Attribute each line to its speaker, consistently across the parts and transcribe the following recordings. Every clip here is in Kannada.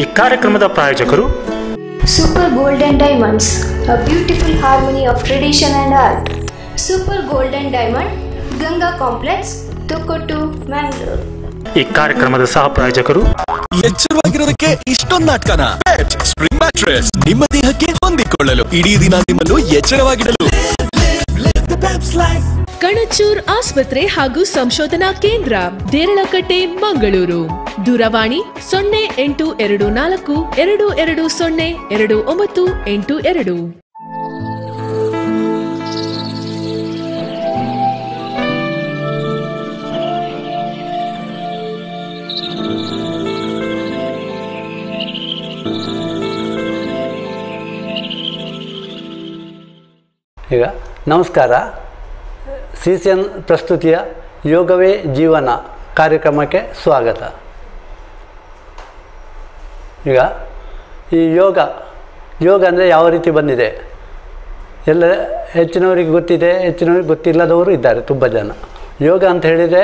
Speaker 1: ಈ ಕಾರ್ಯಕ್ರಮದ ಪ್ರಾಯೋಜಕರು
Speaker 2: super gold diamonds a beautiful harmony of tradition and art super gold and diamond Ganga complex Thokottu Mangalore
Speaker 1: ಈ ಕಾರ್ಯಕ್ರಮದ ಸಹ ಪ್ರಾಯೋಜಕರು
Speaker 3: ಎಚ್ಚರವಾಗಿರೋದಕ್ಕೆ ಇಷ್ಟೊಂದು ನಾಟಕನ? ಸ್ಪ್ರಿಂಗ್ ಮ್ಯಾಟ್ರೆಸ್ ನಿಮ್ಮ ದೇಹಕ್ಕೆ ಹೊಂದಿಕೊಳ್ಳಲು ಇಡೀ ದಿನ ನಿಮ್ಮನ್ನು ಎಚ್ಚರವಾಗಿಡಲು.
Speaker 4: ಕಣಚೂರ್ ಆಸ್ಪತ್ರೆ ಹಾಗೂ ಸಂಶೋಧನಾ ಕೇಂದ್ರ, ದೇರಳಕಟ್ಟೆ, ಮಂಗಳೂರು. ದೂರವಾಣಿ ಸೊನ್ನೆ ಎಂಟು ಎರಡು ನಾಲ್ಕು ಎರಡು ಎರಡು ಸೊನ್ನೆ ಎರಡು ಒಂಬತ್ತು ಎಂಟು ಎರಡು.
Speaker 5: ಈಗ ನಮಸ್ಕಾರ. ಸಿ ಸಿ ಎನ್ ಪ್ರಸ್ತುತಿಯ ಯೋಗವೇ ಜೀವನ ಕಾರ್ಯಕ್ರಮಕ್ಕೆ ಸ್ವಾಗತ. ಈಗ ಈ ಯೋಗ ಯೋಗ ಅಂದರೆ ಯಾವ ರೀತಿ ಬಂದಿದೆ? ಎಲ್ಲ ಹೆಚ್ಚಿನವರಿಗೆ ಗೊತ್ತಿದೆ, ಹೆಚ್ಚಿನವರಿಗೆ ಗೊತ್ತಿಲ್ಲದವರು ಇದ್ದಾರೆ ತುಂಬ ಜನ. ಯೋಗ ಅಂತ ಹೇಳಿದರೆ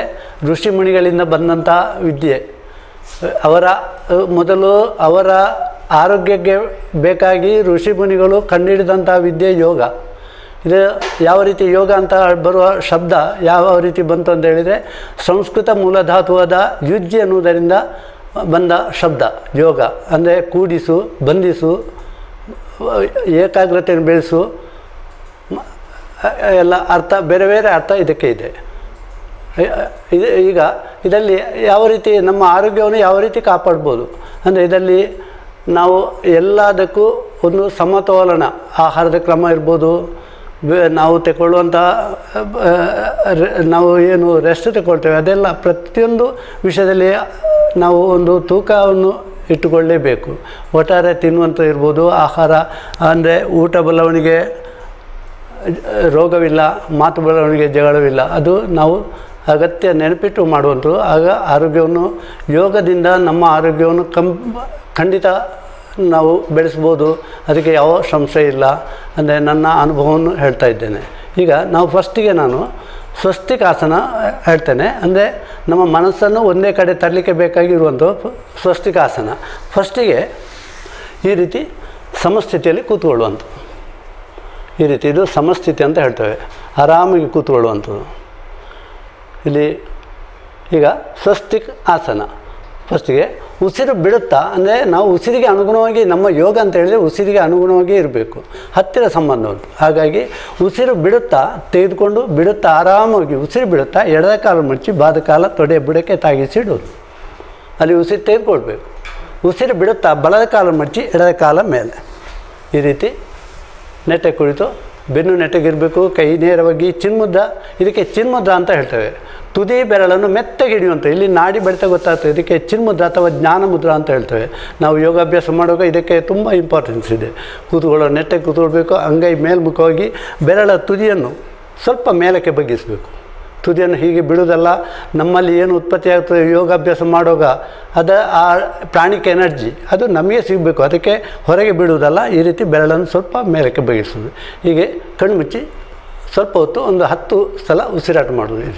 Speaker 5: ಋಷಿ ಮುನಿಗಳಿಂದ ಬಂದಂಥ ವಿದ್ಯೆ. ಅವರ, ಮೊದಲು ಅವರ ಆರೋಗ್ಯಕ್ಕೆ ಬೇಕಾಗಿ ಋಷಿ ಮುನಿಗಳು ವಿದ್ಯೆ ಯೋಗ. ಇದು ಯಾವ ರೀತಿ ಯೋಗ ಅಂತ ಬರುವ ಶಬ್ದ ಯಾವ ರೀತಿ ಬಂತು ಅಂತ ಹೇಳಿದರೆ ಸಂಸ್ಕೃತ ಮೂಲಧಾತುವಾದ ಯುಜ್ಜಿ ಅನ್ನುವುದರಿಂದ ಬಂದ ಶಬ್ದ, ಯೋಗ. ಅಂದರೆ ಕೂಡಿಸು, ಬಂಧಿಸು, ಏಕಾಗ್ರತೆಯನ್ನು ಬೆಳೆಸು, ಎಲ್ಲ ಅರ್ಥ, ಬೇರೆ ಬೇರೆ ಅರ್ಥ ಇದಕ್ಕೆ ಇದೆ. ಇದು ಈಗ ಇದರಲ್ಲಿ ಯಾವ ರೀತಿ ನಮ್ಮ ಆರೋಗ್ಯವನ್ನು ಯಾವ ರೀತಿ ಕಾಪಾಡ್ಬೋದು? ಅಂದರೆ ಇದರಲ್ಲಿ ನಾವು ಎಲ್ಲದಕ್ಕೂ ಒಂದು ಸಮತೋಲನ, ಆಹಾರದ ಕ್ರಮ ಇರ್ಬೋದು ನಾವು ತಗೊಳ್ಳುವಂಥ ರೆ- ನಾವು ಏನು ರೆಸ್ಟ್ ತಗೊಳ್ತೇವೆ ಅದೆಲ್ಲ ಪ್ರತಿಯೊಂದು ವಿಷಯದಲ್ಲಿ ನಾವು ಒಂದು ತೂಕವನ್ನು ಇಟ್ಟುಕೊಳ್ಳೇಬೇಕು. ಒಟ್ಟಾರೆ ತಿನ್ನುವಂಥ ಇರ್ಬೋದು, ಆಹಾರ, ಅಂದರೆ ಊಟ ಬಲವಣಿಗೆ, ರೋಗವಿಲ್ಲ, ಮಾತು ಬಲವಣಿಗೆ ಜಗಳವಿಲ್ಲ, ಅದು ನಾವು ಅಗತ್ಯ ನೆನಪಿಟ್ಟು ಮಾಡುವಂಥದ್ದು. ಆಗ ಆರೋಗ್ಯವನ್ನು, ಯೋಗದಿಂದ ನಮ್ಮ ಆರೋಗ್ಯವನ್ನು ಕಂ ಖಂಡಿತ ನಾವು ಬೆಳೆಸ್ಬೋದು, ಅದಕ್ಕೆ ಯಾವ ಸಂಶಯ ಇಲ್ಲ ಅಂದರೆ ನನ್ನ ಅನುಭವವನ್ನು ಹೇಳ್ತಾ ಇದ್ದೇನೆ. ಈಗ ನಾವು ಫಸ್ಟಿಗೆ ನಾನು ಸ್ವಸ್ತಿಕಾಸನ ಹೇಳ್ತೇನೆ. ಅಂದರೆ ನಮ್ಮ ಮನಸ್ಸನ್ನು ಒಂದೇ ಕಡೆ ತರಲಿಕ್ಕೆ ಬೇಕಾಗಿರುವಂಥ ಸ್ವಸ್ತಿಕಾಸನ. ಫಸ್ಟಿಗೆ ಈ ರೀತಿ ಸಮಸ್ಥಿತಿಯಲ್ಲಿ ಕೂತ್ಕೊಳ್ಳುವಂಥದ್ದು ಈ ರೀತಿ ಇದು ಸಮಸ್ಥಿತಿ ಅಂತ ಹೇಳ್ತೇವೆ. ಆರಾಮಾಗಿ ಕೂತ್ಕೊಳ್ಳುವಂಥದ್ದು ಇಲ್ಲಿ ಈಗ ಸ್ವಸ್ತಿಕ್ ಆಸನ ಫಸ್ಟಿಗೆ ಉಸಿರು ಬಿಡುತ್ತಾ, ಅಂದರೆ ನಾವು ಉಸಿರಿಗೆ ಅನುಗುಣವಾಗಿ ನಮ್ಮ ಯೋಗ ಅಂತ ಹೇಳಿದರೆ ಉಸಿರಿಗೆ ಅನುಗುಣವಾಗಿ ಇರಬೇಕು. ಹತ್ತಿರ ಸಂಬಂಧ ಉಂಟು ಹಾಗಾಗಿ ಉಸಿರು ಬಿಡುತ್ತಾ, ತೆಗೆದುಕೊಂಡು ಬಿಡುತ್ತಾ ಆರಾಮಾಗಿ ಉಸಿರು ಬಿಡುತ್ತಾ, ಎಡದ ಕಾಲು ಮುಚ್ಚಿ, ಬಾದ ಕಾಲ ತೊಡೆ ಬುಡಕ್ಕೆ ತಾಗಿಸಿ ಇಡೋದು ಅಲ್ಲಿ ಉಸಿರು ತೆಗೆದುಕೊಳ್ಬೇಕು. ಉಸಿರು ಬಿಡುತ್ತಾ, ಬಲದ ಕಾಲು ಮಡಚಿ ಎಡದ ಕಾಲ ಮೇಲೆ. ಈ ರೀತಿ ನೆಟ್ಟೆ ಕುಳಿತು ಬೆನ್ನು ನೆಟ್ಟಗಿರಬೇಕು, ಕೈ ನೇರವಾಗಿ ಚಿನ್ಮುದ್ರ ಇದಕ್ಕೆ ಚಿನ್ಮುದ್ದ ಅಂತ ಹೇಳ್ತೇವೆ. ತುದಿ ಬೆರಳನ್ನು ಮೆತ್ತಗೆ ಹಿಡಿಯುವಂಥ ಇಲ್ಲಿ ನಾಡಿ ಬಡಿತ ಗೊತ್ತಾಗ್ತದೆ. ಇದಕ್ಕೆ ಚಿನ್ಮುದ್ರ ಅಥವಾ ಜ್ಞಾನ ಮುದ್ರ ಅಂತ ಹೇಳ್ತೇವೆ. ನಾವು ಯೋಗಾಭ್ಯಾಸ ಮಾಡುವಾಗ ಇದಕ್ಕೆ ತುಂಬ ಇಂಪಾರ್ಟೆನ್ಸ್ ಇದೆ. ಕೂತ್ಕೊಳ್ಳೋ ನೆಟ್ಟಗೆ ಕೂತ್ಕೊಳ್ಬೇಕು. ಅಂಗೈ ಮೇಲ್ಮುಖವಾಗಿ ಬೆರಳ ತುದಿಯನ್ನು ಸ್ವಲ್ಪ ಮೇಲಕ್ಕೆ ಬಗ್ಗಿಸಬೇಕು. ತುದಿಯನ್ನು ಹೀಗೆ ಬಿಡುವುದಲ್ಲ. ನಮ್ಮಲ್ಲಿ ಏನು ಉತ್ಪತ್ತಿ ಆಗ್ತದೆ ಯೋಗಾಭ್ಯಾಸ ಮಾಡುವಾಗ? ಅದು ಆ ಪ್ರಾಣಿಕ ಎನರ್ಜಿ. ಅದು ನಮಗೆ ಸಿಗಬೇಕು. ಅದಕ್ಕೆ ಹೊರಗೆ ಬಿಡುವುದಲ್ಲ. ಈ ರೀತಿ ಬೆರಳನ್ನು ಸ್ವಲ್ಪ ಮೇಲಕ್ಕೆ ಬಗ್ಗಿಸೋದು ಹೀಗೆ ಕಣ್ಮುಚ್ಚಿ ಸ್ವಲ್ಪ ಹೊತ್ತು ಒಂದು ಹತ್ತು ಸಲ ಉಸಿರಾಟ ಮಾಡೋದು ಈ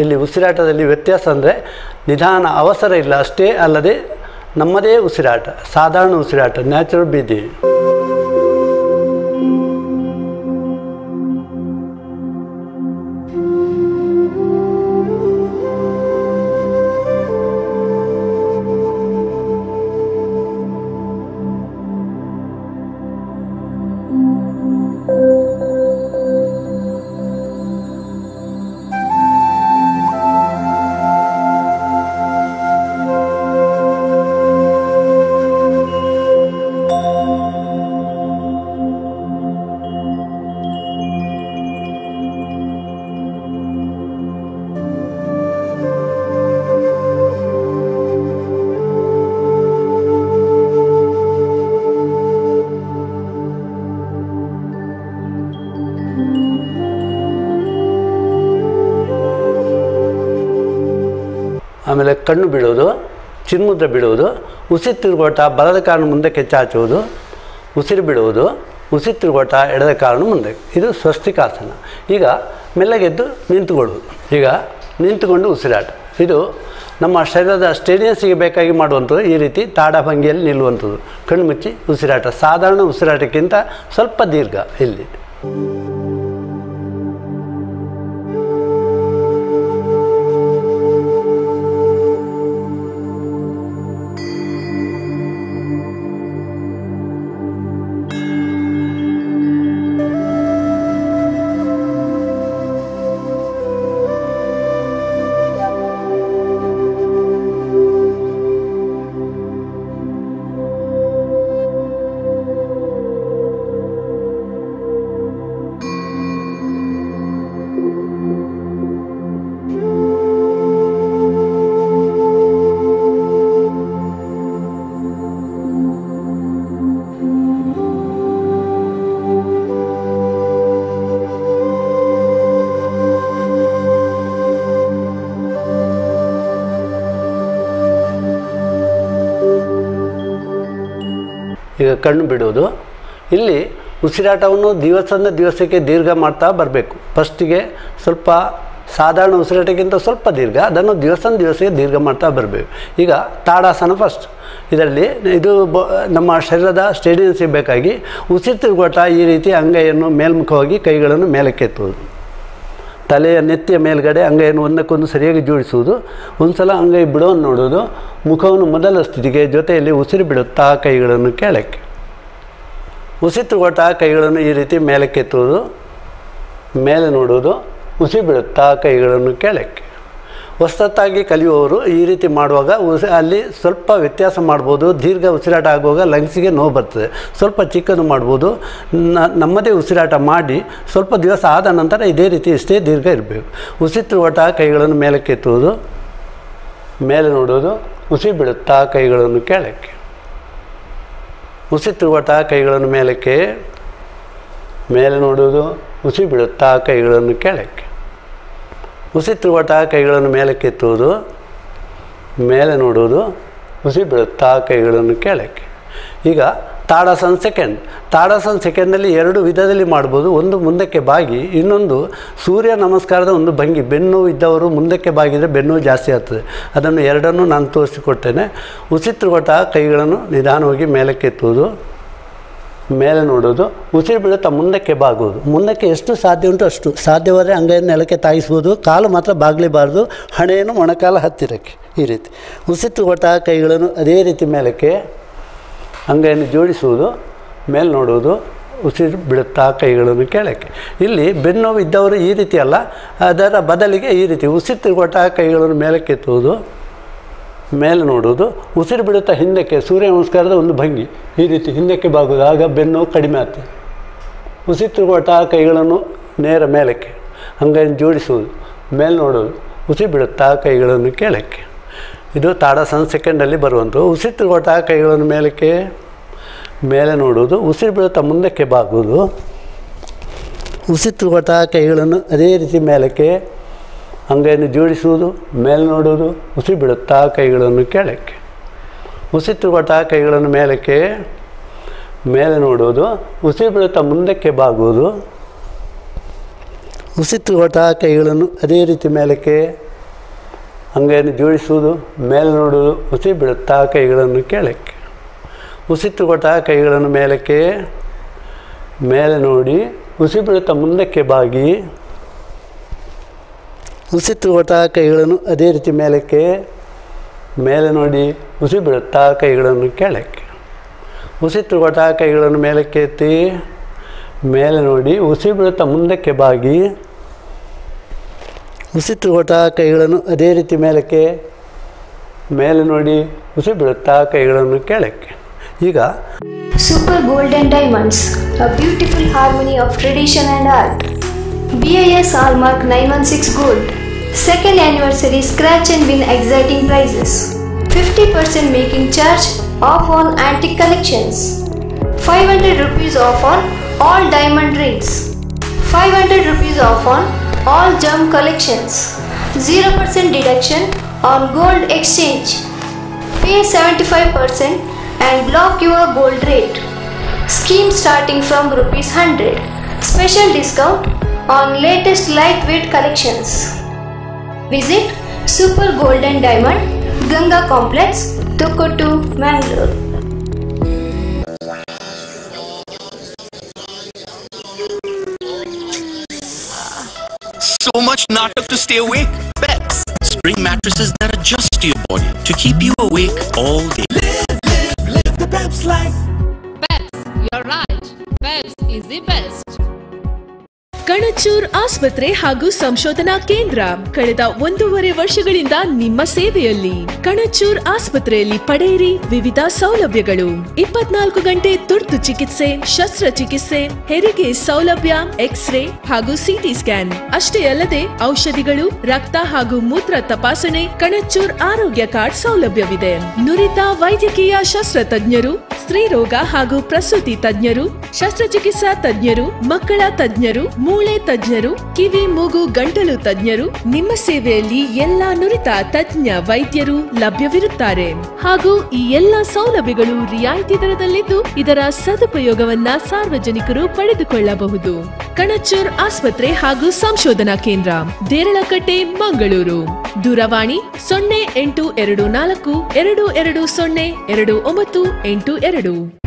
Speaker 5: ಇಲ್ಲಿ ಉಸಿರಾಟದಲ್ಲಿ ವ್ಯತ್ಯಾಸ ಅಂದರೆ ನಿಧಾನ ಅವಸರ ಇಲ್ಲ, ಅಷ್ಟೇ ಅಲ್ಲದೆ ನಮ್ಮದೇ ಉಸಿರಾಟ, ಸಾಧಾರಣ ಉಸಿರಾಟ ನ್ಯಾಚುರಲ್ ಬೀದಿ ಕಣ್ಣು ಬೀಳೋದು ಚಿನ್ಮುದ್ರ ಬಿಡುವುದು ಉಸಿರು ತಿರುಗೋಟ ಬಲದ ಕಾರಣ ಮುಂದೆ ಕೆಚ್ಚಾಚುವುದು, ಉಸಿರು ಬಿಡುವುದು ಉಸಿರು ತಿರುಗೋಟ ಎಡದ ಕಾರಣ ಮುಂದೆ. ಇದು ಸ್ವಸ್ತಿಕಾಸನ. ಈಗ ಮೆಲ್ಲಗೆದ್ದು ನಿಂತುಕೊಳ್ಳುವುದು. ಈಗ ನಿಂತುಕೊಂಡು ಉಸಿರಾಟ. ಇದು ನಮ್ಮ ಶರೀರದ ಸ್ಟೇಡಿಯನ್ಸಿಗೆ ಬೇಕಾಗಿ ಮಾಡುವಂಥದ್ದು ಈ ರೀತಿ ತಾಡ ಭಂಗಿಯಲ್ಲಿ ನಿಲ್ಲುವಂಥದ್ದು. ಕಣ್ಣು ಮುಚ್ಚಿ ಉಸಿರಾಟ. ಸಾಧಾರಣ ಉಸಿರಾಟಕ್ಕಿಂತ ಸ್ವಲ್ಪ ದೀರ್ಘ ಇಲ್ಲಿ. ಕಣ್ಣು ಬಿಡೋದು. ಇಲ್ಲಿ ಉಸಿರಾಟವನ್ನು ದಿವಸದಿಂದ ದಿವಸಕ್ಕೆ ದೀರ್ಘ ಮಾಡ್ತಾ ಬರಬೇಕು. ಫಸ್ಟಿಗೆ ಸ್ವಲ್ಪ ಸಾಧಾರಣ ಉಸಿರಾಟಕ್ಕಿಂತ ಸ್ವಲ್ಪ ದೀರ್ಘ, ಅದನ್ನು ದಿವಸದಿಂದ ದಿವಸಕ್ಕೆ ದೀರ್ಘ ಮಾಡ್ತಾ ಬರಬೇಕು. ಈಗ ತಾಡಾಸನ ಫಸ್ಟ್ ಇದರಲ್ಲಿ ಇದು ಬ, ನಮ್ಮ ಶರೀರದ ಸ್ಟೇಡಿಯನ್ಸಿಗೆ ಬೇಕಾಗಿ ಉಸಿರು ತಿರುಗೋಟ ಈ ರೀತಿ ಅಂಗೈಯನ್ನು ಮೇಲ್ಮುಖವಾಗಿ ಕೈಗಳನ್ನು ಮೇಲಕ್ಕೆತ್ತುವುದು. ತಲೆಯ ನೆತ್ತಿಯ ಮೇಲ್ಗಡೆ ಅಂಗೈಯನ್ನು ಒಂದಕ್ಕೊಂದು ಸರಿಯಾಗಿ ಜೋಡಿಸುವುದು. ಒಂದು ಸಲ ಅಂಗೈ ಬಿಡೋವನ್ನು ನೋಡೋದು ಮುಖವನ್ನು ಮೊದಲ ಸ್ಥಿತಿಗೆ ಜೊತೆಯಲ್ಲಿ ಉಸಿರು ಬಿಡುತ್ತಾ ಕೈಗಳನ್ನು ಕೆಳಕ್ಕೆ. ಆ ಕೈಗಳನ್ನು ಈ ರೀತಿ ಮೇಲಕ್ಕೆತ್ತುವುದು. ಮೇಲೆ ನೋಡುವುದು. ಉಸಿ ಬಿಡುತ್ತಾ ಕೈಗಳನ್ನು ಕೆಳಕ್ಕೆ. ಹೊಸತಾಗಿ ಕಲಿಯುವವರು ಈ ರೀತಿ ಮಾಡುವಾಗ ಉಸಿ, ಅಲ್ಲಿ ಸ್ವಲ್ಪ ವ್ಯತ್ಯಾಸ ಮಾಡ್ಬೋದು, ದೀರ್ಘ ಉಸಿರಾಟ ಆಗುವಾಗ ಲಂಗ್ಸಿಗೆ ನೋವು ಬರ್ತದೆ. ಸ್ವಲ್ಪ ಚಿಕ್ಕದು ಮಾಡ್ಬೋದು ನಮ್ಮದೇ ಉಸಿರಾಟ ಮಾಡಿ ಸ್ವಲ್ಪ ದಿವಸ ಆದ ನಂತರ ಇದೇ ರೀತಿ ಇಷ್ಟೇ ದೀರ್ಘ ಇರಬೇಕು. ಉಸಿ ಕೈಗಳನ್ನು ಮೇಲಕ್ಕೆತ್ತುವುದು ಮೇಲೆ ನೋಡೋದು ಉಸಿ ಬಿಡುತ್ತಾ ಕೈಗಳನ್ನು ಕೆಳಕ್ಕೆ. ಉಸಿ ಕೈಗಳನ್ನು ಮೇಲಕ್ಕೆ, ಮೇಲೆ ನೋಡುವುದು, ಉಸಿ ಬಿಡುತ್ತಾ ಕೈಗಳನ್ನು ಕೆಳಕ್ಕೆ. ಉಸಿ ತಿರುವಟ ಕೈಗಳನ್ನು ಮೇಲಕ್ಕೆತ್ತುವುದು ಮೇಲೆ ನೋಡುವುದು, ಉಸಿ ಬೀಳುತ್ತಾ ಕೈಗಳನ್ನು ಕೆಳಕ್ಕೆ. ಈಗ ತಾಡಾಸನ್ ಸೆಕೆಂಡ್. ತಾಡಾಸನ್ ಸೆಕೆಂಡಲ್ಲಿ ಎರಡು ವಿಧದಲ್ಲಿ ಮಾಡ್ಬೋದು. ಒಂದು ಮುಂದಕ್ಕೆ ಬಾಗಿ, ಇನ್ನೊಂದು ಸೂರ್ಯ ನಮಸ್ಕಾರದ ಒಂದು ಭಂಗಿ. ಬೆನ್ನು ಇದ್ದವರು ಮುಂದಕ್ಕೆ ಬಾಗಿದರೆ ಬೆನ್ನು ಜಾಸ್ತಿ ಆಗ್ತದೆ. ಅದನ್ನು ಎರಡನ್ನೂ ನಾನು ತೋರಿಸಿಕೊಡ್ತೇನೆ. ಉಸಿರು ಕೈಗಳನ್ನು ನಿಧಾನವಾಗಿ ಮೇಲಕ್ಕೆತ್ತುವುದು ಮೇಲೆ ನೋಡೋದು, ಉಸಿರು ಬಿಡುತ್ತಾ ಮುಂದಕ್ಕೆ ಬಾಗುವುದು. ಮುಂದಕ್ಕೆ ಎಷ್ಟು ಸಾಧ್ಯ ಉಂಟು ಅಷ್ಟು. ಸಾಧ್ಯವಾದರೆ ಅಂಗೈಯನ್ನು ನೆಲಕ್ಕೆ ತಾಯಿಸ್ಬೋದು ಕಾಲು ಮಾತ್ರ ಬಾಗಲೇಬಾರ್ದು, ಹಣೆಯನ್ನು ಮೊಣಕಾಲ ಹತ್ತಿರಕ್ಕೆ. ಈ ರೀತಿ. ಉಸಿರು ಕೊಟ್ಟ ಕೈಗಳನ್ನು ಅದೇ ರೀತಿ ಮೇಲಕ್ಕೆ ಅಂಗೈಯನ್ನು ಜೋಡಿಸುವುದು, ಮೇಲೆ ನೋಡುವುದು, ಉಸಿರು ಬಿಡುತ್ತಾ ಕೈಗಳನ್ನು ಕೇಳೋಕ್ಕೆ. ಇಲ್ಲಿ ಬೆನ್ನು ಇದ್ದವರು ಈ ರೀತಿ ಅಲ್ಲ, ಅದರ ಬದಲಿಗೆ ಈ ರೀತಿ. ಉಸಿರು ತಿರುಗೊಟ್ಟ ಕೈಗಳನ್ನು ಮೇಲಕ್ಕೆತ್ತುವುದು ಮೇಲೆ ನೋಡೋದು ಉಸಿರು ಬಿಡುತ್ತಾ ಹಿಂದಕ್ಕೆ, ಸೂರ್ಯ ನಮಸ್ಕಾರದ ಒಂದು ಭಂಗಿ, ಈ ರೀತಿ ಹಿಂದಕ್ಕೆ ಬಾಗುವುದು. ಆಗ ಬೆನ್ನು ಕಡಿಮೆ ಆಗ್ತದೆ. ಉಸಿರು ಕೈಗಳನ್ನು ನೇರ ಮೇಲಕ್ಕೆ ಹಂಗಾಗಿ ಜೋಡಿಸುವುದು. ಮೇಲೆ ನೋಡೋದು ಉಸಿರು ಬಿಡುತ್ತಾ ಕೈಗಳನ್ನು ಕೆಳಕ್ಕೆ. ಇದು ತಾಡಸನ್ ಸೆಕೆಂಡಲ್ಲಿ ಬರುವಂಥದ್ದು. ಉಸಿರು ಕೈಗಳನ್ನು ಮೇಲಕ್ಕೆ, ಮೇಲೆ ನೋಡುವುದು. ಉಸಿರು ಬಿಡುತ್ತಾ ಮುಂದಕ್ಕೆ ಬಾಗುವುದು. ಉಸಿರು ತಿರುಗೋಟ ಕೈಗಳನ್ನು ಅದೇ ರೀತಿ ಮೇಲಕ್ಕೆ ಅಂಗೈಯನ್ನು ಜೋಡಿಸುವುದು, ಮೇಲೆ ನೋಡುವುದು, ಉಸಿ ಬಿಡುತ್ತಾ ಕೈಗಳನ್ನು ಕೆಳಕ್ಕೆ. ಉಸಿ ಕೈಗಳನ್ನು ಮೇಲಕ್ಕೆ, ಮೇಲೆ ನೋಡುವುದು, ಉಸಿ ಬಿಡುತ್ತಾ ಮುಂದಕ್ಕೆ ಬಾಗುವುದು. ಉಸಿ ಕೈಗಳನ್ನು ಅದೇ ರೀತಿ ಮೇಲಕ್ಕೆ, ಅಂಗೈಯನ್ನು ಜೋಡಿಸುವುದು, ಮೇಲೆ ನೋಡುವುದು, ಉಸಿ ಬಿಡುತ್ತಾ ಕೈಗಳನ್ನು ಕೆಳಕ್ಕೆ. ಉಸಿ ಕೈಗಳನ್ನು ಮೇಲಕ್ಕೆ, ಮೇಲೆ ನೋಡಿ, ಉಸಿ ಬಿಡುತ್ತಾ ಮುಂದಕ್ಕೆ ಬಾಗಿ. ತಿರುಗೋಟ ಕೈಗಳನ್ನು ಅದೇ ರೀತಿ ಮೇಲಕ್ಕೆ, ಮೇಲೆ ನೋಡಿ ಉಸಿ ಬಿಡುತ್ತಾ ಕೈಗಳನ್ನು ಕೆಳಕ್ಕೆ. ಉಸಿ ತಿರುಗೋಟ ಕೈಗಳನ್ನು ಮೇಲಕ್ಕೆ ಎತ್ತಿ, ಮೇಲೆ ನೋಡಿ ಉಸಿ ಬಿಡುತ್ತಾ ಮುಂದಕ್ಕೆ ಬಾಗಿ. ಉಸಿ ತಿರುಗೋಟ ಕೈಗಳನ್ನು ಅದೇ ರೀತಿ ಮೇಲಕ್ಕೆ, ಮೇಲೆ ನೋಡಿ ಉಸಿ ಬಿಡುತ್ತಾ ಕೈಗಳನ್ನು ಕೆಳಕ್ಕೆ. ಈಗ
Speaker 2: super golden diamonds a beautiful harmony of tradition and art. BIS Hallmark 916 Gold. Second anniversary scratch and win exciting prizes. 50% making charge off on antique collections. 500 rupees off on all diamond rings. 500 rupees off on all gem collections. 0% deduction on gold exchange. Pay 75% and block your gold rate. Scheme starting from rupees 100. Special discount on latest lightweight collections. Visit Super Golden Diamond, Ganga Complex, Tokotu, Mangalore.
Speaker 3: So much natak to stay awake. Beds, spring mattresses that adjust to your body to keep you awake all day. Live the Peps life.
Speaker 6: Peps, you're right. Peps is the best.
Speaker 4: Kanachur ಆಸ್ಪತ್ರೆ ಹಾಗೂ ಸಂಶೋಧನಾ ಕೇಂದ್ರ. ಕಳೆದ ಒಂದೂವರೆ ವರ್ಷಗಳಿಂದ ನಿಮ್ಮ ಸೇವೆಯಲ್ಲಿ ಕಣಚೂರ್ ಆಸ್ಪತ್ರೆಯಲ್ಲಿ ಪಡೆಯಿರಿ ವಿವಿಧ ಸೌಲಭ್ಯಗಳು. ಇಪ್ಪತ್ನಾಲ್ಕು ಗಂಟೆ ತುರ್ತು ಚಿಕಿತ್ಸೆ, ಶಸ್ತ್ರಚಿಕಿತ್ಸೆ, ಹೆರಿಗೆ ಸೌಲಭ್ಯ, ಎಕ್ಸ್ರೇ ಹಾಗೂ ಸಿಟಿ ಸ್ಕ್ಯಾನ್. ಅಷ್ಟೇ ಅಲ್ಲದೆ ಔಷಧಿಗಳು, ರಕ್ತ ಹಾಗೂ ಮೂತ್ರ ತಪಾಸಣೆ, ಕಣಚೂರ್ ಆರೋಗ್ಯ ಕಾರ್ಡ್ ಸೌಲಭ್ಯವಿದೆ. ನುರಿತ ವೈದ್ಯಕೀಯ ಶಸ್ತ್ರ ತಜ್ಞರು ಸ್ತ್ರೀ ರೋಗ ಹಾಗೂ ಪ್ರಸೂತಿ ತಜ್ಞರು, ಶಸ್ತ್ರಚಿಕಿತ್ಸಾ ತಜ್ಞರು, ಮಕ್ಕಳ ತಜ್ಞರು ಮೂಳೆ ತಜ್ಞರು, ಕಿವಿ, ಮೂಗು, ಗಂಟಲು ತಜ್ಞರು, ನಿಮ್ಮ ಸೇವೆಯಲ್ಲಿ ಎಲ್ಲಾ ನುರಿತ ತಜ್ಞ ವೈದ್ಯರು ಲಭ್ಯವಿರುತ್ತಾರೆ. ಹಾಗೂ ಈ ಎಲ್ಲಾ ಸೌಲಭ್ಯಗಳು ರಿಯಾಯಿತಿ ದರದಲ್ಲಿದ್ದು ಇದರ ಸದುಪಯೋಗವನ್ನ ಸಾರ್ವಜನಿಕರು ಪಡೆದುಕೊಳ್ಳಬಹುದು. ಕಣಚೂರ್ ಆಸ್ಪತ್ರೆ ಹಾಗೂ ಸಂಶೋಧನಾ ಕೇಂದ್ರ, ದೇರಳಕಟ್ಟೆ, ಮಂಗಳೂರು. ದೂರವಾಣಿ ಸೊನ್ನೆ ಎಂಟು ಎರಡು ನಾಲ್ಕು, ಎರಡು ಎರಡು ಸೊನ್ನೆ ಎರಡು ಒಂಬತ್ತು ಎಂಟು ಎರಡು.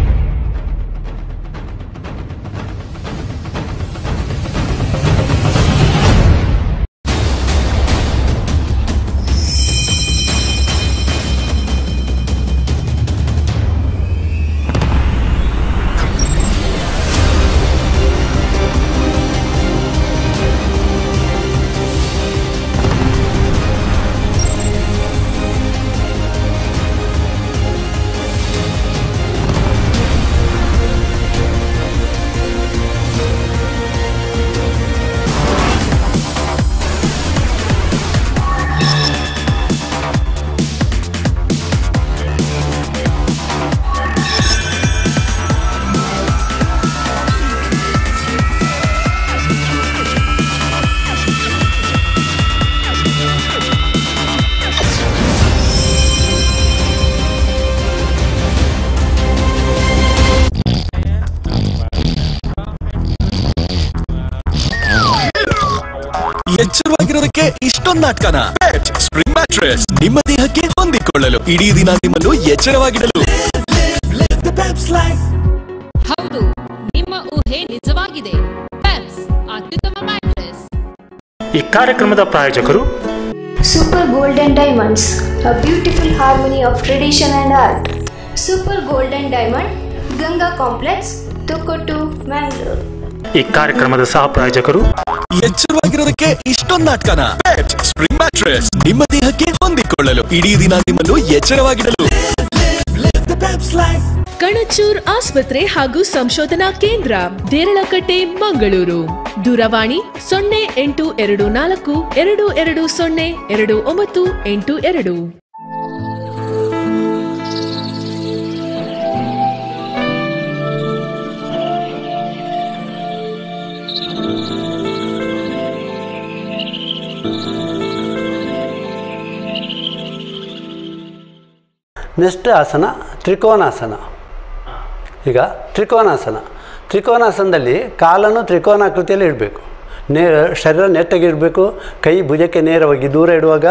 Speaker 3: ಕರ್ನಾಟಕನ ಸ್ಪ್ರಿಂಗ್ ಮ್ಯಾಟ್ರೆಸ್ ನಿಮ್ಮ ದೇಹಕ್ಕೆ ಹೊಂದಿಕೊಳ್ಳಲು ಇಡೀ ದಿನ ನಿಮ್ಮನ್ನು ಎಚ್ಚರವಾಗಿಡಲು.
Speaker 6: ಹೌದು ನಿಮ್ಮ ಊಹೆ ನಿಜವಾಗಿದೆ.
Speaker 1: ಈ ಕಾರ್ಯಕ್ರಮದ ಪ್ರಾಯೋಜಕರು
Speaker 2: super golden diamonds a beautiful harmony of tradition and art super golden diamond Ganga complex Thokottu Mangalore
Speaker 1: ಈ ಕಾರ್ಯಕ್ರಮದ ಸಹ ಪ್ರಾಯೋಜಕರು
Speaker 3: ಎಚ್ಚರವಾಗಿರೋದಕ್ಕೆ ಇಷ್ಟೊಂದು ನಾಟಕನ? ಸ್ಪ್ರಿಂಗ್ ಮ್ಯಾಟ್ರೆಸ್ ನಿಮ್ಮ ದೇಹಕ್ಕೆ ಹೊಂದಿಕೊಳ್ಳಲು ಇಡೀ ದಿನ ನಿಮ್ಮನ್ನು ಎಚ್ಚರವಾಗಿಡಲು.
Speaker 4: ಕಣಚೂರ್ ಆಸ್ಪತ್ರೆ ಹಾಗೂ ಸಂಶೋಧನಾ ಕೇಂದ್ರ ದೇರಳಕಟ್ಟೆ ಮಂಗಳೂರು. ದೂರವಾಣಿ ಸೊನ್ನೆ ಎಂಟು ಎರಡು ನಾಲ್ಕು ಎರಡು ಎರಡು ಸೊನ್ನೆ ಎರಡು ಒಂಬತ್ತು ಎಂಟು ಎರಡು.
Speaker 5: ನೆಕ್ಸ್ಟ್ ಆಸನ ತ್ರಿಕೋನಾಸನ. ಈಗ ತ್ರಿಕೋನಾಸನ. ತ್ರಿಕೋನಾಸನದಲ್ಲಿ ಕಾಲನ್ನು ತ್ರಿಕೋನಾಕೃತಿಯಲ್ಲಿ ಇಡಬೇಕು. ನೇ, ಶರೀರ ನೆಟ್ಟಗಿರಬೇಕು ಕೈ ಭುಜಕ್ಕೆ ನೇರವಾಗಿ ದೂರ ಇಡುವಾಗ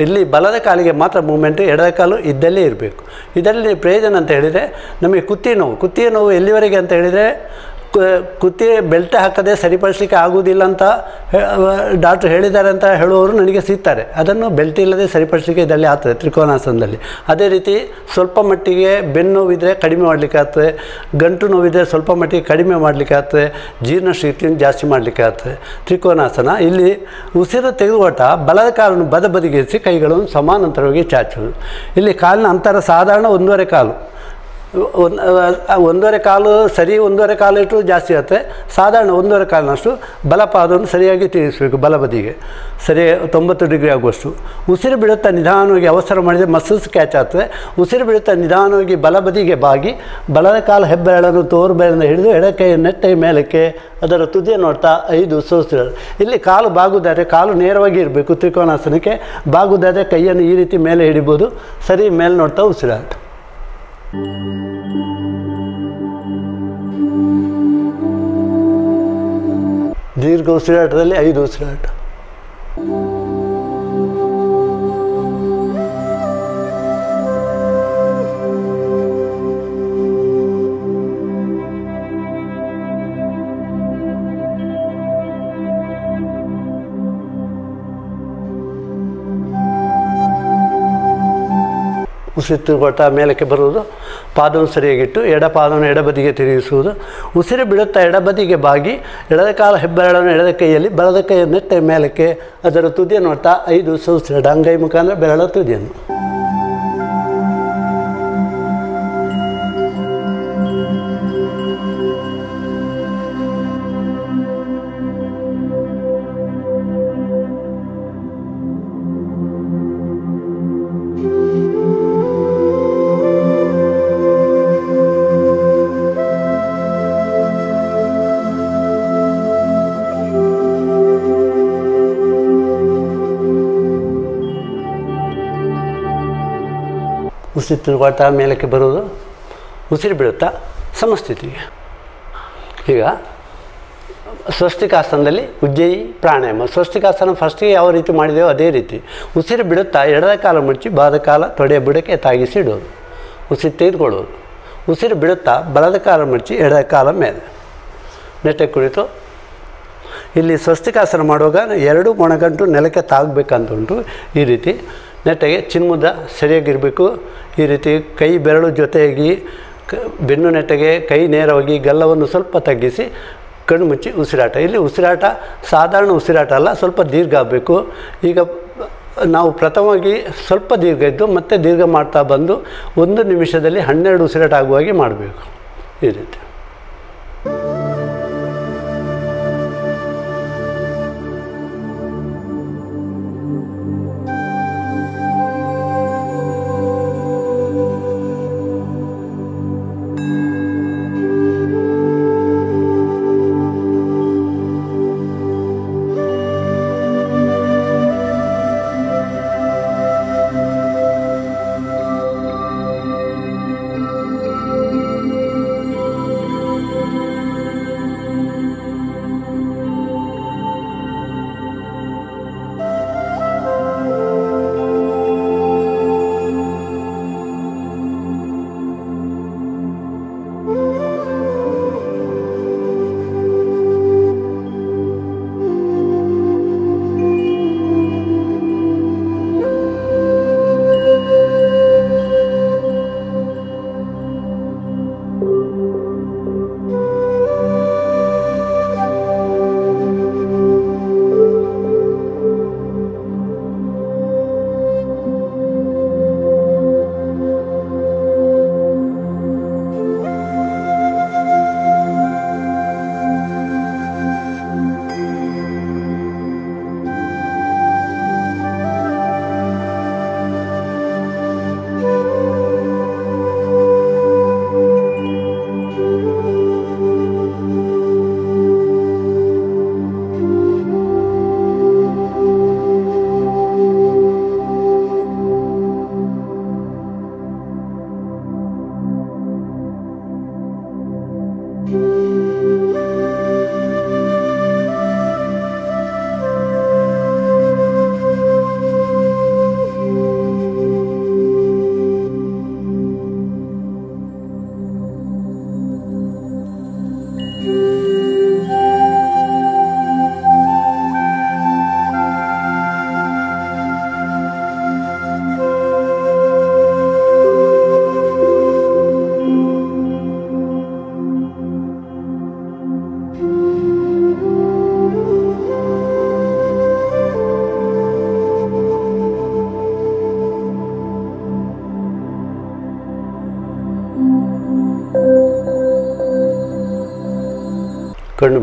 Speaker 5: ಇಲ್ಲಿ ಬಲದ ಕಾಲಿಗೆ ಮಾತ್ರ ಮೂಮೆಂಟು ಎಡದ ಕಾಲು ಇದ್ದಲ್ಲೇ ಇರಬೇಕು. ಇದರಲ್ಲಿ ಪ್ರಯೋಜನ ಅಂತ ಹೇಳಿದರೆ, ನಮಗೆ ಕುತ್ತಿ ನೋವು ಕುತ್ತಿಯ ನೋವು ಎಲ್ಲಿವರೆಗೆ ಅಂತ ಹೇಳಿದರೆ ಕುತ್ತಿ ಬೆಲ್ಟ್ ಹಾಕದೆ ಸರಿಪಡಿಸ್ಲಿಕ್ಕೆ ಆಗುವುದಿಲ್ಲ ಅಂತ ಡಾಕ್ಟ್ರು ಹೇಳಿದ್ದಾರೆ ಅಂತ ಹೇಳುವವರು ನನಗೆ ಸಿಗ್ತಾರೆ. ಅದನ್ನು ಬೆಲ್ಟ್ ಇಲ್ಲದೆ ಸರಿಪಡಿಸ್ಲಿಕ್ಕೆ ಇದರಲ್ಲಿ ಆಗ್ತದೆ, ತ್ರಿಕೋನಾಸನದಲ್ಲಿ. ಅದೇ ರೀತಿ ಸ್ವಲ್ಪ ಮಟ್ಟಿಗೆ ಬೆನ್ನು ನೋವಿದ್ರೆ ಕಡಿಮೆ ಮಾಡಲಿಕ್ಕೆ ಆಗ್ತದೆ, ಗಂಟು ನೋವಿದ್ರೆ ಸ್ವಲ್ಪ ಮಟ್ಟಿಗೆ ಕಡಿಮೆ ಮಾಡಲಿಕ್ಕೆ ಆಗ್ತದೆ ಜೀರ್ಣಶಕ್ತಿಯನ್ನು ಜಾಸ್ತಿ ಮಾಡಲಿಕ್ಕೆ ಆಗ್ತದೆ. ತ್ರಿಕೋನಾಸನ, ಇಲ್ಲಿ ಉಸಿರು ತೆಗೆದುಕೊಟ್ಟ ಬಲದ ಕಾಲನ್ನು ಬದ ಬದಿಗಿರಿಸಿ ಕೈಗಳನ್ನು ಸಮಾನಾಂತರವಾಗಿ ಚಾಚುವುದು. ಇಲ್ಲಿ ಕಾಲಿನ ಅಂತರ ಸಾಧಾರಣ ಒಂದೂವರೆ ಕಾಲು. ಒಂದು ಒಂದೂವರೆ ಕಾಲು ಸರಿ ಒಂದೂವರೆ ಕಾಲು ಇಟ್ಟರು ಜಾಸ್ತಿ ಆಗುತ್ತೆ. ಸಾಧಾರಣ ಒಂದೂವರೆ ಕಾಲಿನಷ್ಟು ಬಲಪಾದವನ್ನು ಸರಿಯಾಗಿ ತಿರುಗಿಸ್ಬೇಕು ಬಲಬದಿಗೆ. ಸರಿ, ತೊಂಬತ್ತು ಡಿಗ್ರಿ ಆಗುವಷ್ಟು. ಉಸಿರು ಬಿಡುತ್ತಾ ನಿಧಾನವಾಗಿ ಅವಸರ ಮಾಡಿದರೆ ಮಸಲ್ಸ್ ಕ್ಯಾಚ್ ಆಗ್ತದೆ. ಉಸಿರು ಬಿಡುತ್ತಾ ನಿಧಾನವಾಗಿ ಬಲಬದಿಗೆ ಬಾಗಿ, ಬಲದ ಕಾಲು ಹೆಬ್ಬೆರಳನ್ನು ತೋರು ಬೆರಳನ್ನು ಹಿಡಿದು ಎಡಕೈ ನೆಟ್ಟೈ ಮೇಲಕ್ಕೆ, ಅದರ ತುದಿಯ ನೋಡ್ತಾ ಐದು ಸೋಸಿರು ಇಲ್ಲಿ ಕಾಲು ಬಾಗುದಾದರೆ ಕಾಲು ನೇರವಾಗಿ ಇರಬೇಕು ತ್ರಿಕೋನಾಸನಕ್ಕೆ. ಬಾಗುದಾದರೆ ಕೈಯನ್ನು ಈ ರೀತಿ ಮೇಲೆ ಹಿಡಿಬೋದು. ಸರಿ, ಮೇಲೆ ನೋಡ್ತಾ ಉಸಿರಾಟ ದೀರ್ಘ ಉಸಿರಾಟದಲ್ಲಿ ಐದು ಉಸಿರಾಟ. ಉಸಿರು ತಿರುಗಾಟ ಮೇಲಕ್ಕೆ ಬರುವುದು, ಪಾದವನ್ನು ಸರಿಯಾಗಿಟ್ಟು ಎಡ ಪಾದವನ್ನು ಎಡಬದಿಗೆ ತಿರುಗಿಸುವುದು. ಉಸಿರು ಬಿಡುತ್ತಾ ಎಡಬದಿಗೆ ಬಾಗಿ, ಎಡದ ಕಾಲ ಹೆಬ್ಬೆರಳನ್ನು ಎಡದ ಕೈಯಲ್ಲಿ, ಬಲದ ಕೈಯನ್ನೆಟ್ಟೆ ಮೇಲಕ್ಕೆ ಅದರ ತುದಿಯನ್ನು ಒಟ್ಟ ಐದು ಡಂಗೈ ಅಂಗೈ ಮುಖಾಂತರ ಬೆರಳ ತುದಿಯನ್ನು. ಉಸಿರು ತಿರುಗಾಟ ಮೇಲಕ್ಕೆ ಬರೋದು ಉಸಿರು ಬಿಡುತ್ತಾ ಸಮಸ್ಥಿತಿಗೆ. ಈಗ ಸ್ವಸ್ತಿಕಾಸನದಲ್ಲಿ ಉಜ್ಜಯಿ ಪ್ರಾಣಾಯಾಮ ಸ್ವಸ್ತಿಕಾಸನ ಫಸ್ಟಿಗೆ ಯಾವ ರೀತಿ ಮಾಡಿದೆಯೋ ಅದೇ ರೀತಿ. ಉಸಿರು ಬಿಡುತ್ತಾ ಎಡದ ಕಾಲ ಮುಚ್ಚಿ ಬಾದ ಕಾಲ ತೊಡೆಯ ಬುಡಕ್ಕೆ ತಾಗಿಸಿ ಇಡೋದು. ಉಸಿರು ತೆಗೆದುಕೊಳ್ಳೋದು. ಉಸಿರು ಬಿಡುತ್ತಾ ಬಲದ ಕಾಲ ಮುಚ್ಚಿ ಎಡದ ಕಾಲ ಮೇಲೆ. ನೆಟ್ಟೆ ಕುಳಿತು ಇಲ್ಲಿ ಸ್ವಸ್ತಿಕಾಸನ ಮಾಡುವಾಗ ಎರಡು ಮೊಣಗಂಟು ನೆಲಕ್ಕೆ ತಾಗಬೇಕಂತ ಉಂಟು ಈ ರೀತಿ. ನೆಟ್ಟಗೆ ಚಿನ್ಮುದ ಸರಿಯಾಗಿರಬೇಕು. ಈ ರೀತಿ ಕೈ ಬೆರಳು ಜೊತೆಯಾಗಿ ಕ ಬೆನ್ನು ನೆಟ್ಟಗೆ ಕೈ ನೇರವಾಗಿ ಗಲ್ಲವನ್ನು ಸ್ವಲ್ಪ ತಗ್ಗಿಸಿ ಕಣ್ಣು ಮುಚ್ಚಿ ಉಸಿರಾಟ. ಇಲ್ಲಿ ಉಸಿರಾಟ ಸಾಧಾರಣ ಉಸಿರಾಟ ಅಲ್ಲ, ಸ್ವಲ್ಪ ದೀರ್ಘ ಆಗಬೇಕು. ಈಗ ನಾವು ಪ್ರಥಮವಾಗಿ ಸ್ವಲ್ಪ ದೀರ್ಘ ಇದ್ದು ಮತ್ತೆ ದೀರ್ಘ ಮಾಡ್ತಾ ಬಂದು ಒಂದು ನಿಮಿಷದಲ್ಲಿ ಹನ್ನೆರಡು ಉಸಿರಾಟ ಆಗುವ ಹಾಗೆ ಮಾಡಬೇಕು. ಈ ರೀತಿ.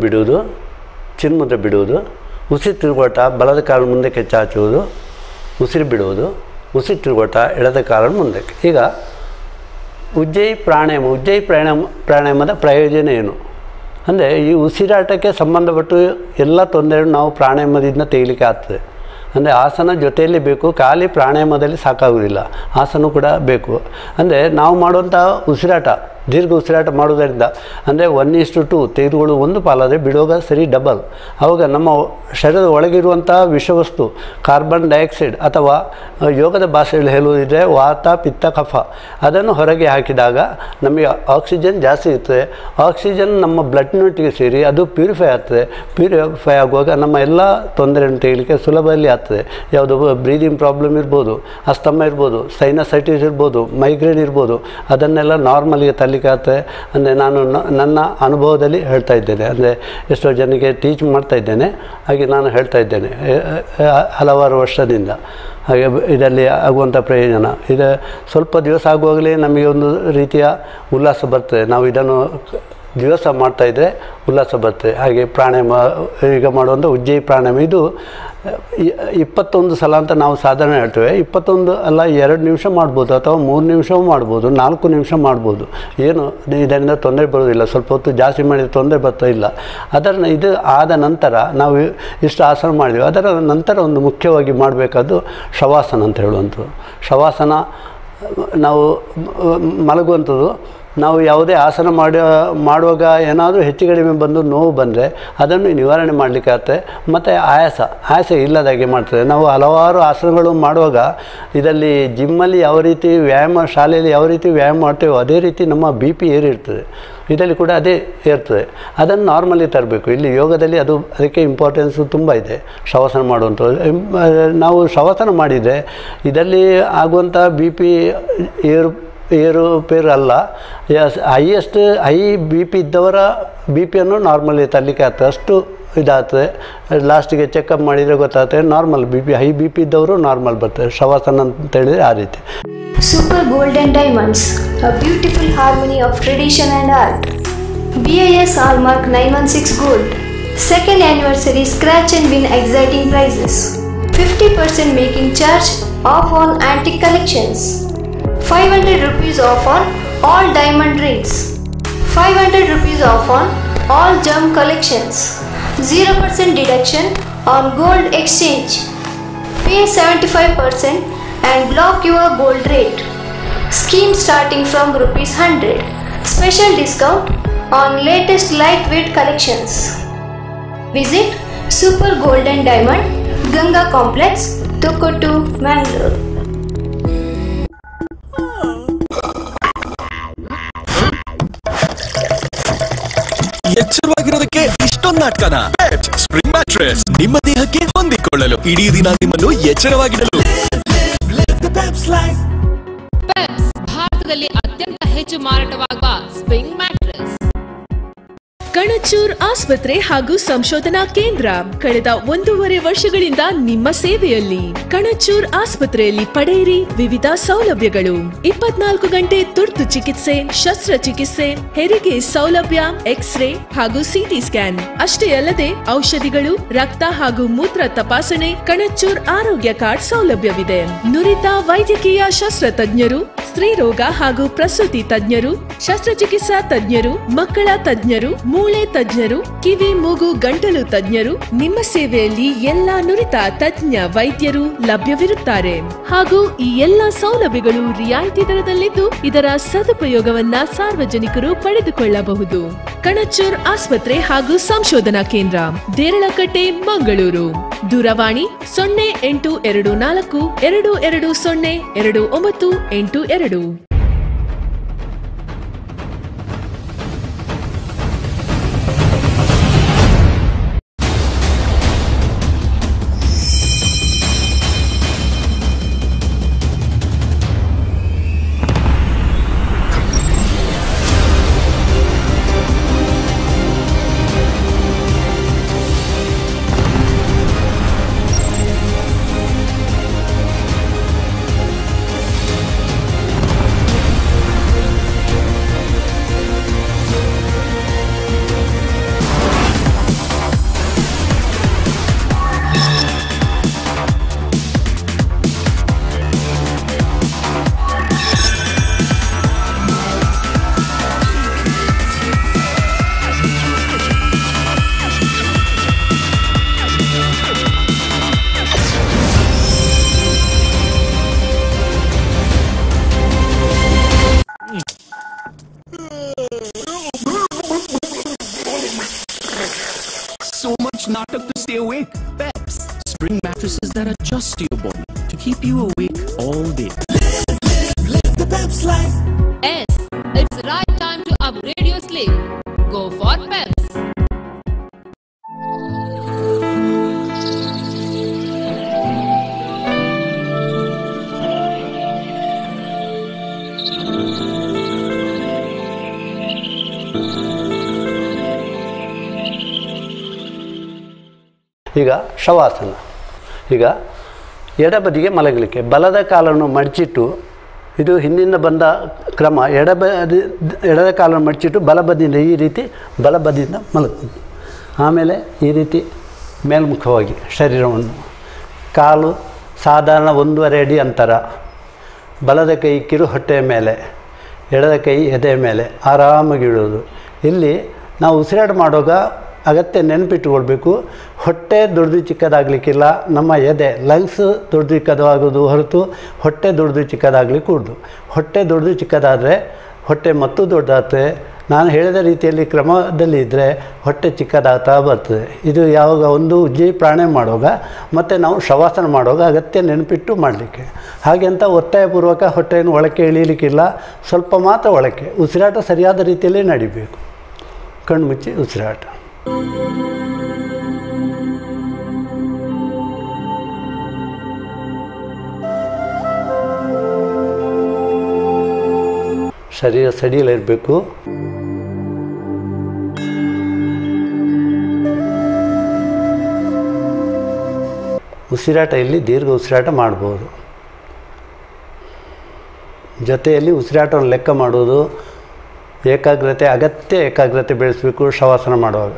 Speaker 5: ಬಿಡುವುದು, ಚಿನ್ಮುದ್ರೆ ಬಿಡುವುದು, ಉಸಿರು ತಿರುಗೋಟ ಬಲದ ಕಾಲು ಮುಂದಕ್ಕೆ ಚಾಚುವುದು, ಉಸಿರು ಬಿಡುವುದು, ಉಸಿರು ತಿರುಗೋಟ ಎಳೆದ ಕಾಲನ್ನು ಮುಂದಕ್ಕೆ. ಈಗ ಉಜ್ಜಯಿ ಪ್ರಾಣಾಯಾಮ ಉಜ್ಜಯಿ ಪ್ರಾಣಾಯಾಮ, ಪ್ರಾಣಾಯಾಮದ ಪ್ರಯೋಜನ ಏನು? ಅಂದರೆ ಈ ಉಸಿರಾಟಕ್ಕೆ ಸಂಬಂಧಪಟ್ಟು ಎಲ್ಲ ತೊಂದರೆಯನ್ನು ನಾವು ಪ್ರಾಣಾಯಾಮದಿಂದ ತೆಗಿಲಿಕ್ಕೆ ಆಗ್ತದೆ. ಅಂದರೆ ಆಸನ ಜೊತೆಯಲ್ಲಿ ಬೇಕು, ಖಾಲಿ ಪ್ರಾಣಾಯಾಮದಲ್ಲಿ ಸಾಕಾಗುವುದಿಲ್ಲ. ಆಸನ ಕೂಡ ಬೇಕು. ಅಂದರೆ ನಾವು ಮಾಡುವಂಥ ಉಸಿರಾಟ ದೀರ್ಘ ಉಸಿರಾಟ ಮಾಡೋದರಿಂದ ಅಂದರೆ ಒನ್ ಇಷ್ಟು ಟು ತೆಗೆದುಕೊಳ್ಳುವ ಒಂದು ಪಾಲಾದರೆ ಬಿಡೋಗ ಸರಿ ಡಬಲ್ ಆವಾಗ ನಮ್ಮ ಶರೀರದ ಒಳಗಿರುವಂಥ ವಿಷವಸ್ತು ಕಾರ್ಬನ್ ಡೈಆಕ್ಸೈಡ್ ಅಥವಾ ಯೋಗದ ಭಾಷೆಯಲ್ಲಿ ಹೇಳುವುದಿದ್ರೆ ವಾತ, ಪಿತ್ತ, ಕಫ, ಅದನ್ನು ಹೊರಗೆ ಹಾಕಿದಾಗ ನಮಗೆ ಆಕ್ಸಿಜನ್ ಜಾಸ್ತಿ ಇರ್ತದೆ. ಆಕ್ಸಿಜನ್ ನಮ್ಮ ಬ್ಲಡ್ನೊಟ್ಟಿಗೆ ಸೇರಿ ಅದು ಪ್ಯೂರಿಫೈ ಆಗ್ತದೆ. ಪ್ಯೂರಿಫೈ ಆಗುವಾಗ ನಮ್ಮ ಎಲ್ಲ ತೊಂದರೆಯನ್ನು ತೆಗಲಿಕ್ಕೆ ಸುಲಭದಲ್ಲಿ ಆಗ್ತದೆ. ಯಾವುದು ಬ್ರೀದಿಂಗ್ ಪ್ರಾಬ್ಲಮ್ ಇರ್ಬೋದು, ಅಸ್ತಮ ಇರ್ಬೋದು ಸೈನಸೈಟಿಸ್ ಇರ್ಬೋದು ಮೈಗ್ರೇನ್ ಇರ್ಬೋದು, ಅದನ್ನೆಲ್ಲ ನಾರ್ಮಲಿಗೆ ತರಲಿಕ್ಕೆ ಆಗ್ತದೆ ಅಂದರೆ ನಾನು ನನ್ನ ಅನುಭವದಲ್ಲಿ ಹೇಳ್ತಾ ಇದ್ದೇನೆ. ಅಂದರೆ ಎಷ್ಟೋ ಜನಕ್ಕೆ ಟೀಚ್ ಮಾಡ್ತಾ ಇದ್ದೇನೆ. ಹಾಗೆ ನಾನು ಹೇಳ್ತಾ ಇದ್ದೇನೆ. ಹಲವಾರು ವರ್ಷದಿಂದ. ಹಾಗೆ ಇದರಲ್ಲಿ ಆಗುವಂಥ ಪ್ರಯೋಜನ. ಇದು ಸ್ವಲ್ಪ ದಿವಸ ಆಗುವಾಗಲೇ ನಮಗೆ ಒಂದು ರೀತಿಯ ಉಲ್ಲಾಸ ಬರ್ತದೆ. ನಾವು ಇದನ್ನು ದಿವಸ ಮಾಡ್ತಾಯಿದ್ರೆ ಉಲ್ಲಾಸ ಬರ್ತದೆ. ಹಾಗೆ ಪ್ರಾಣಾಯಾಮ ಈಗ ಮಾಡುವಂಥ ಉಜ್ಜಯಿ ಪ್ರಾಣಾಯಾಮ. ಇದು ಇಪ್ಪತ್ತೊಂದು ಸಲ ಅಂತ ನಾವು ಸಾಧಾರಣ ಹೇಳ್ತೇವೆ. ಇಪ್ಪತ್ತೊಂದು ಅಲ್ಲ, ಎರಡು ನಿಮಿಷ ಮಾಡ್ಬೋದು ಅಥವಾ ಮೂರು ನಿಮಿಷವೂ ಮಾಡ್ಬೋದು, ನಾಲ್ಕು ನಿಮಿಷ ಮಾಡ್ಬೋದು. ಏನು, ಇದರಿಂದ ತೊಂದರೆ ಬರೋದಿಲ್ಲ. ಸ್ವಲ್ಪ ಹೊತ್ತು ಜಾಸ್ತಿ ಮಾಡಿದರೆ ತೊಂದರೆ ಬರ್ತಾ ಇಲ್ಲ. ಅದರ ಇದು ಆದ ನಂತರ ನಾವು ಇಷ್ಟು ಆಸನ ಮಾಡಿದೆವು. ಅದರ ನಂತರ ಒಂದು ಮುಖ್ಯವಾಗಿ ಮಾಡಬೇಕಾದ್ದು ಶವಾಸನ ಅಂತ ಹೇಳುವಂಥದ್ದು. ಶವಾಸನ ನಾವು ಮಲಗುವಂಥದ್ದು ನಾವು ಯಾವುದೇ ಆಸನ ಮಾಡಿ, ಮಾಡುವಾಗ ಏನಾದರೂ ಹೆಚ್ಚು ಕಡಿಮೆ ಬಂದು ನೋವು ಬಂದರೆ ಅದನ್ನು ನಿವಾರಣೆ ಮಾಡಲಿಕ್ಕೆ ಆಗುತ್ತೆ. ಮತ್ತು ಆಯಾಸ ಆಯಾಸ ಇಲ್ಲದಾಗೆ ಮಾಡ್ತದೆ. ನಾವು ಹಲವಾರು ಆಸನಗಳು ಮಾಡುವಾಗ ಇದರಲ್ಲಿ ಜಿಮ್ಮಲ್ಲಿ ಯಾವ ರೀತಿ ವ್ಯಾಯಾಮ, ಶಾಲೆಯಲ್ಲಿ ಯಾವ ರೀತಿ ವ್ಯಾಯಾಮ ಮಾಡ್ತೇವೋ ಅದೇ ರೀತಿ ನಮ್ಮ ಬಿ ಪಿ ಏರಿರ್ತದೆ. ಇದರಲ್ಲಿ ಕೂಡ ಅದೇ ಇರ್ತದೆ. ಅದನ್ನು ನಾರ್ಮಲಿ ತರಬೇಕು. ಇಲ್ಲಿ ಯೋಗದಲ್ಲಿ ಅದು ಅದಕ್ಕೆ ಇಂಪಾರ್ಟೆನ್ಸು ತುಂಬ ಇದೆ. ಶವಾಸನ ಮಾಡುವಂಥದ್ದು. ನಾವು ಶವಾಸನ ಮಾಡಿದರೆ ಇದರಲ್ಲಿ ಆಗುವಂಥ ಬಿ ಪಿ ಏರು ಏರು ಪೇರು ಅಲ್ಲ yes highest high B P ಇದ್ದವರ B ಪಿಯನ್ನು ನಾರ್ಮಲ್ ತರಲಿಕ್ಕೆ ಆಗ್ತದೆ. ಅಷ್ಟು ಇದಾಗ್ತದೆ. ಲಾಸ್ಟಿಗೆ ಚೆಕಪ್ ಮಾಡಿದರೆ ಗೊತ್ತಾಗ್ತದೆ. Normal B high B P ಇದ್ದವರು ನಾರ್ಮಲ್ ಬರ್ತದೆ. ಶವಾಸನ ಅಂತ ಹೇಳಿದರೆ ಆ ರೀತಿ.
Speaker 2: Super golden diamonds a beautiful harmony of tradition and art B I S hallmark nine one six gold second anniversary scratch and win exciting prizes fifty percent making charge off on antique collections 500 rupees off on all diamond rings. 500 rupees off on all gem collections. 0% deduction on gold exchange. Pay 75% and block your gold rate. Scheme starting from rupees 100. Special discount on latest lightweight collections. Visit Super Golden Diamond, Ganga Complex, Tokotu, Mangalore.
Speaker 3: ಎಚ್ಚರವಾಗಿರೋದಕ್ಕೆ ಇಷ್ಟೊಂದು ನಾಟಕನ? ಸ್ಪ್ರಿಂಗ್ ಮ್ಯಾಟ್ರೆಸ್ ನಿಮ್ಮ ದೇಹಕ್ಕೆ ಹೊಂದಿಕೊಳ್ಳಲು ಇಡೀ ದಿನ ನಿಮ್ಮನ್ನು ಎಚ್ಚರವಾಗಿಡಲು.
Speaker 6: ಭಾರತದಲ್ಲಿ ಅತ್ಯಂತ ಹೆಚ್ಚು ಮಾರಾಟವಾಗುವ
Speaker 4: ಕಣಚೂರ್ ಆಸ್ಪತ್ರೆ ಹಾಗೂ ಸಂಶೋಧನಾ ಕೇಂದ್ರ. ಕಳೆದ ಒಂದೂವರೆ ವರ್ಷಗಳಿಂದ ನಿಮ್ಮ ಸೇವೆಯಲ್ಲಿ ಕಣಚೂರ್ ಆಸ್ಪತ್ರೆಯಲ್ಲಿ ಪಡೆಯಿರಿ ವಿವಿಧ ಸೌಲಭ್ಯಗಳು. ಇಪ್ಪತ್ನಾಲ್ಕು ಗಂಟೆ ತುರ್ತು ಚಿಕಿತ್ಸೆ, ಶಸ್ತ್ರಚಿಕಿತ್ಸೆ, ಹೆರಿಗೆ ಸೌಲಭ್ಯ, ಎಕ್ಸ್ರೇ ಹಾಗೂ ಸಿಟಿ ಸ್ಕ್ಯಾನ್. ಅಷ್ಟೇ ಅಲ್ಲದೆ ಔಷಧಿಗಳು, ರಕ್ತ ಹಾಗೂ ಮೂತ್ರ ತಪಾಸಣೆ, ಕಣಚೂರ್ ಆರೋಗ್ಯ ಕಾರ್ಡ್ ಸೌಲಭ್ಯವಿದೆ. ನುರಿತ ವೈದ್ಯಕೀಯ ಶಸ್ತ್ರ ತಜ್ಞರು, ಸ್ತ್ರೀರೋಗ ಹಾಗೂ ಪ್ರಸೂತಿ ತಜ್ಞರು, ಶಸ್ತ್ರಚಿಕಿತ್ಸಾ ತಜ್ಞರು, ಮಕ್ಕಳ ತಜ್ಞರು ಮೂಳೆ ತಜ್ಞರು, ಕಿವಿ, ಮೂಗು, ಗಂಟಲು ತಜ್ಞರು, ನಿಮ್ಮ ಸೇವೆಯಲ್ಲಿ ಎಲ್ಲಾ ನುರಿತ ತಜ್ಞ ವೈದ್ಯರು ಲಭ್ಯವಿರುತ್ತಾರೆ. ಹಾಗೂ ಈ ಎಲ್ಲಾ ಸೌಲಭ್ಯಗಳು ರಿಯಾಯಿತಿ ದರದಲ್ಲಿದ್ದು ಇದರ ಸದುಪಯೋಗವನ್ನ ಸಾರ್ವಜನಿಕರು ಪಡೆದುಕೊಳ್ಳಬಹುದು. ಕಣಚೂರ್ ಆಸ್ಪತ್ರೆ ಹಾಗೂ ಸಂಶೋಧನಾ ಕೇಂದ್ರ, ದೇರಳಕಟ್ಟೆ, ಮಂಗಳೂರು. ದೂರವಾಣಿ ಸೊನ್ನೆ ಎಂಟು ಎರಡು ನಾಲ್ಕು, ಎರಡು ಎರಡು ಸೊನ್ನೆ ಎರಡು ಒಂಬತ್ತು ಎಂಟು ಎರಡು.
Speaker 5: ಈಗ ಶವಾಸನ. ಈಗ ಎಡಬದಿಗೆ ಮಲಗಲಿಕ್ಕೆ. ಬಲದ ಕಾಲನ್ನು ಮಡಚಿಟ್ಟು, ಇದು ಹಿಂದಿನ ಬಂದ ಕ್ರಮ, ಎಡಬದಿ, ಎಡದ ಕಾಲನ್ನು ಮಡಚಿಟ್ಟು ಬಲಬದಿಯಿಂದ ಈ ರೀತಿ ಬಲಬದಿಯಿಂದ ಮಲಗ್ತದೆ ಆಮೇಲೆ ಈ ರೀತಿ ಮೇಲ್ಮುಖವಾಗಿ ಶರೀರವನ್ನು. ಕಾಲು ಸಾಧಾರಣ ಒಂದೂವರೆ ಅಡಿ ಅಂತರ. ಬಲದ ಕೈ ಕಿರು ಹೊಟ್ಟೆಯ ಮೇಲೆ, ಎಡದ ಕೈ ಎದೆಯ ಮೇಲೆ ಆರಾಮಾಗಿ ಇಡೋದು ಇಲ್ಲಿ ನಾವು ಉಸಿರಾಟ ಮಾಡುವಾಗ ಅಗತ್ಯ ನೆನಪಿಟ್ಟುಕೊಳ್ಬೇಕು. ಹೊಟ್ಟೆ ದೊಡ್ಡದು ಚಿಕ್ಕದಾಗಲಿಕ್ಕಿಲ್ಲ, ನಮ್ಮ ಎದೆ ಲಂಗ್ಸ್ ದೊಡ್ಡದು ಚಿಕ್ಕದಾಗೋದು ಹೊರತು ಹೊಟ್ಟೆ ದೊಡ್ಡದು ಚಿಕ್ಕದಾಗಲಿ ಕೂಡ್ದು. ಹೊಟ್ಟೆ ದೊಡ್ಡದು ಚಿಕ್ಕದಾದರೆ, ಹೊಟ್ಟೆ ಮತ್ತು ದೊಡ್ಡದಾಗ್ತದೆ. ನಾನು ಹೇಳಿದ ರೀತಿಯಲ್ಲಿ ಕ್ರಮದಲ್ಲಿ ಇದ್ದರೆ ಹೊಟ್ಟೆ ಚಿಕ್ಕದಾಗ್ತಾ ಬರ್ತದೆ. ಇದು ಯಾವಾಗ ಒಂದು ಉಜ್ಜಿ ಪ್ರಾಣಾಯಾಮ ಮಾಡುವಾಗ, ಮತ್ತು ನಾವು ಶವಾಸನ ಮಾಡುವಾಗ ಅಗತ್ಯ ನೆನಪಿಟ್ಟು ಮಾಡಲಿಕ್ಕೆ. ಹಾಗೆ ಅಂತ ಒತ್ತಾಯಪೂರ್ವಕ ಹೊಟ್ಟೆಯನ್ನು ಒಳಕ್ಕೆ ಇಳೀಲಿಕ್ಕಿಲ್ಲ ಸ್ವಲ್ಪ ಮಾತ್ರ ಒಳಕ್ಕೆ, ಉಸಿರಾಟ ಸರಿಯಾದ ರೀತಿಯಲ್ಲಿ ನಡಿಬೇಕು. ಕಣ್ಣು ಮುಚ್ಚಿ ಉಸಿರಾಟ. ಶರೀರ ಸಡಿಲಿರಬೇಕು ಉಸಿರಾಟ ಇಲ್ಲಿ ದೀರ್ಘ ಉಸಿರಾಟ ಮಾಡ್ಬೋದು. ಜೊತೆಯಲ್ಲಿ ಉಸಿರಾಟವನ್ನು ಲೆಕ್ಕ ಮಾಡೋದು ಏಕಾಗ್ರತೆ ಅಗತ್ಯ ಏಕಾಗ್ರತೆ ಬೆಳೆಸಬೇಕು ಶವಾಸನ ಮಾಡುವಾಗ.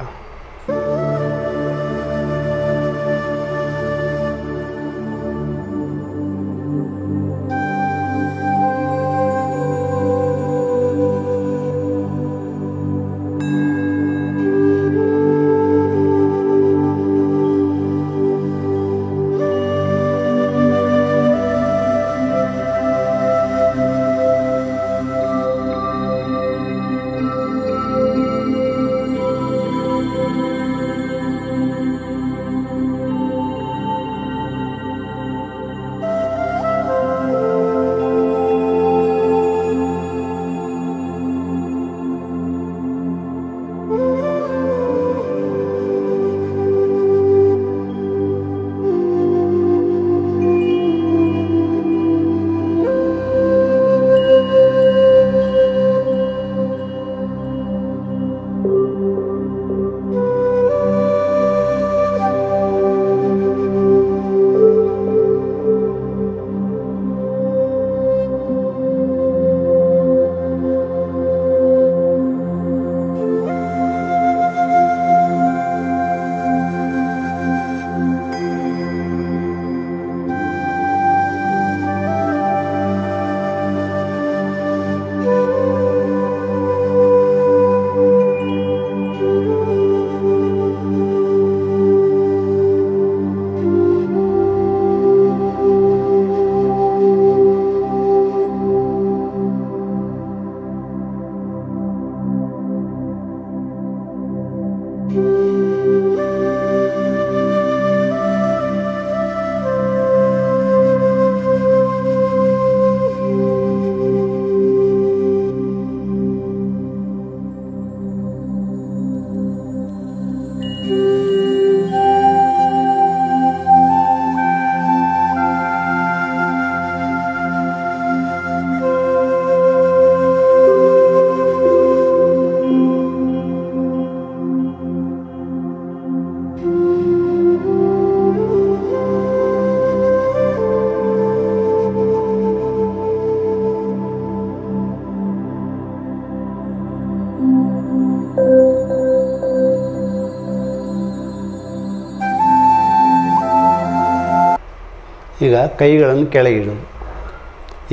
Speaker 5: ಈಗ ಕೈಗಳನ್ನು ಕೆಳಗಿಡೋದು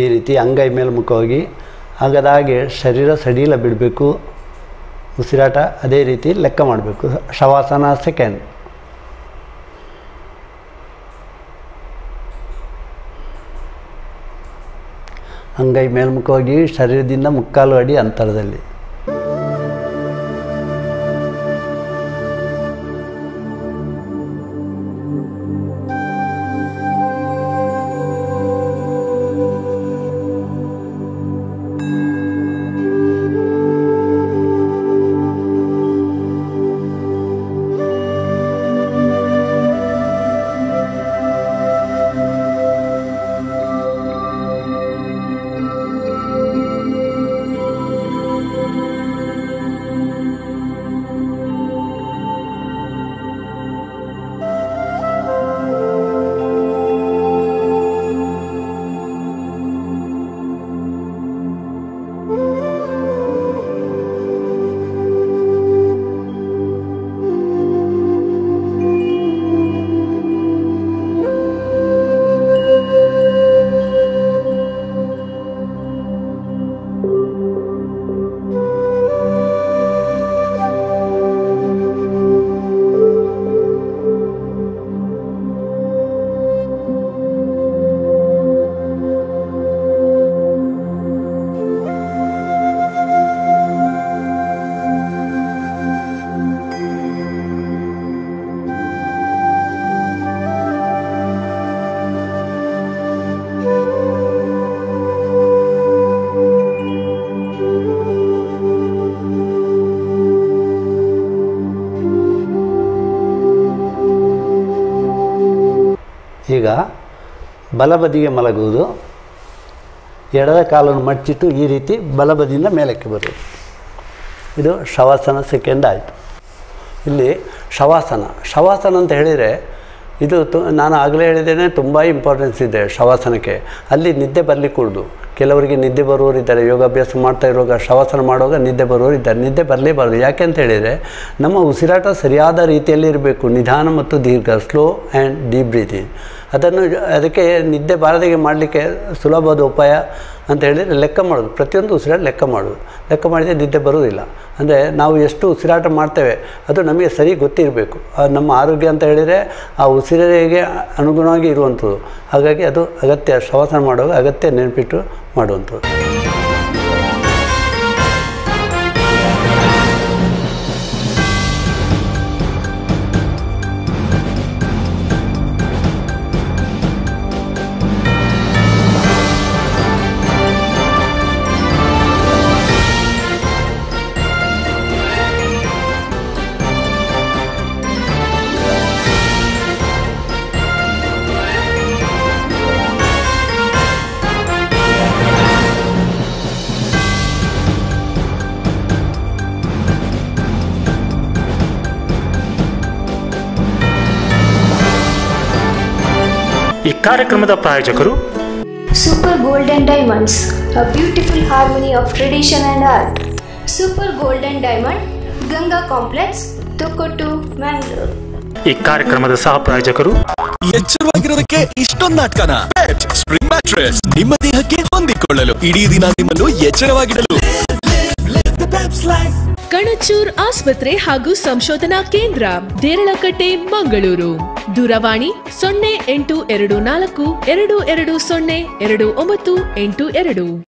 Speaker 5: ಈ ರೀತಿ ಅಂಗೈ ಮೇಲ್ಮುಖವಾಗಿ ಹಾಗದಾಗೆ ಶರೀರ ಸಡಿಲ ಬಿಡಬೇಕು. ಉಸಿರಾಟ ಅದೇ ರೀತಿ ಲೆಕ್ಕ ಮಾಡಬೇಕು. ಶವಾಸನ ಸೆಕೆಂಡ್. ಅಂಗೈ ಮೇಲ್ಮುಖವಾಗಿ ಶರೀರದಿಂದ ಮುಕ್ಕಾಲು ಅಡಿ ಅಂತರದಲ್ಲಿ. ಈಗ ಬಲಬದಿಗೆ ಮಲಗುವುದು. ಎಡದ ಕಾಲನ್ನು ಮಡಚಿಟ್ಟು ಈ ರೀತಿ ಬಲಬದಿಯಿಂದ ಮೇಲಕ್ಕೆ ಬರುವುದು. ಇದು ಶವಾಸನ ಸೆಕೆಂಡ್ ಆಯಿತು. ಇಲ್ಲಿ ಶವಾಸನ. ಶವಾಸನ ಅಂತ ಹೇಳಿದರೆ ಇದು ತು ನಾನು ಆಗಲೇ ಹೇಳಿದ್ದೇನೆ, ತುಂಬ ಇಂಪಾರ್ಟೆನ್ಸ್ ಇದೆ ಶವಾಸನಕ್ಕೆ. ಅಲ್ಲಿ ನಿದ್ದೆ ಬರಲಿಕ್ಕೂಡ್ದು ಕೆಲವರಿಗೆ ನಿದ್ದೆ ಬರುವವರಿದ್ದಾರೆ ಯೋಗಾಭ್ಯಾಸ ಮಾಡ್ತಾ ಇರುವಾಗ ಶವಾಸನ ಮಾಡುವಾಗ ನಿದ್ದೆ ಬರುವವರು ಇದ್ದಾರೆ. ನಿದ್ದೆ ಬರಲೇಬಾರ್ದು. ಯಾಕೆ ಅಂತ ಹೇಳಿದರೆ, ನಮ್ಮ ಉಸಿರಾಟ ಸರಿಯಾದ ರೀತಿಯಲ್ಲಿ ಇರಬೇಕು. ನಿಧಾನ ಮತ್ತು ದೀರ್ಘ ಸ್ಲೋ ಆ್ಯಂಡ್ ಡೀಪ್ ಬ್ರೀತಿಂಗ್ ಅದನ್ನು ಅದಕ್ಕೆ ನಿದ್ದೆ ಬಾರದಿಗೆ ಮಾಡಲಿಕ್ಕೆ ಸುಲಭವಾದ ಉಪಾಯ ಅಂತ ಹೇಳಿದರೆ ಲೆಕ್ಕ ಮಾಡೋದು. ಪ್ರತಿಯೊಂದು ಉಸಿರಾಟ ಲೆಕ್ಕ ಮಾಡೋದು. ಲೆಕ್ಕ ಮಾಡಿದರೆ ನಿದ್ದೆ ಬರೋದಿಲ್ಲ ಅಂದರೆ ನಾವು ಎಷ್ಟು ಉಸಿರಾಟ ಮಾಡ್ತೇವೆ, ಅದು ನಮಗೆ ಸರಿ ಗೊತ್ತಿರಬೇಕು. ನಮ್ಮ ಆರೋಗ್ಯ ಅಂತ ಹೇಳಿದರೆ ಆ ಉಸಿರಿಗೆ ಅನುಗುಣವಾಗಿ ಇರುವಂಥದ್ದು. ಹಾಗಾಗಿ ಅದು ಅಗತ್ಯ. ಶ್ವಾಸನ ಮಾಡುವಾಗ ಅಗತ್ಯ ನೆನಪಿಟ್ಟು ಮಾಡುವಂಥದ್ದು.
Speaker 1: ಕಾರ್ಯಕ್ರಮದ ಪ್ರಾಯೋಜಕರು
Speaker 2: super golden diamonds a beautiful harmony of tradition and art super golden diamond Ganga complex Thokottu Mangalore
Speaker 1: ಈ ಕಾರ್ಯಕ್ರಮದ ಸಹ ಪ್ರಾಯೋಜಕರು
Speaker 3: ಎಚ್ಚರವಾಗಿರೋದಕ್ಕೆ ಇಷ್ಟೊಂದು ನಾಟಕನ. ಸ್ಪ್ರಿಂಗ್ ಮ್ಯಾಟ್ರೆಸ್ ನಿಮ್ಮ ದೇಹಕ್ಕೆ ಹೊಂದಿಕೊಳ್ಳಲು ಇಡೀ ದಿನ ನಿಮ್ಮನ್ನು ಎಚ್ಚರವಾಗಿಡಲು.
Speaker 4: ಕಣಚೂರ್ ಆಸ್ಪತ್ರೆ ಹಾಗೂ ಸಂಶೋಧನಾ ಕೇಂದ್ರ, ದೇರಳಕಟ್ಟೆ, ಮಂಗಳೂರು. ದೂರವಾಣಿ ಸೊನ್ನೆ ಎಂಟು ಎರಡು ನಾಲ್ಕು, ಎರಡು ಎರಡು ಸೊನ್ನೆ, ಎರಡು ಒಂಬತ್ತು, ಎಂಟು ಎರಡು.